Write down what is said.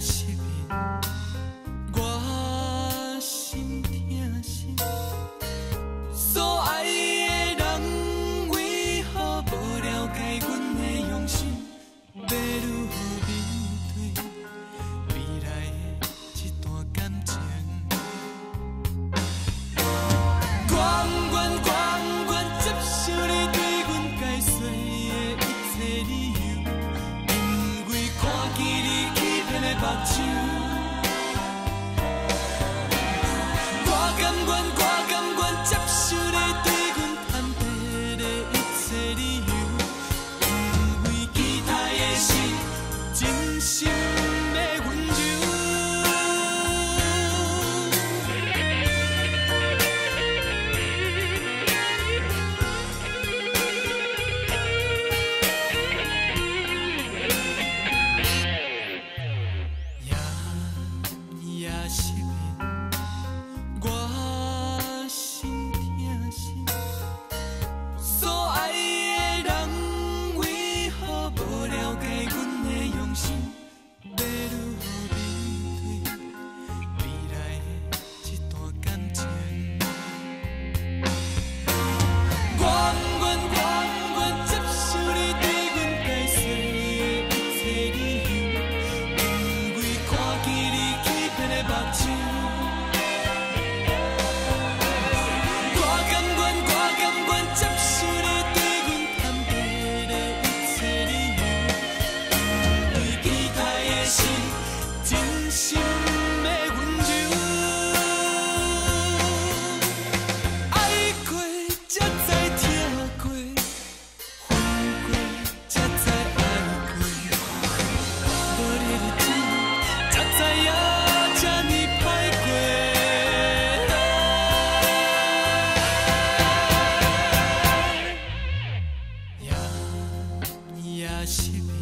she 心的温柔，爱过才知痛过，恨过才知爱过，日子才知么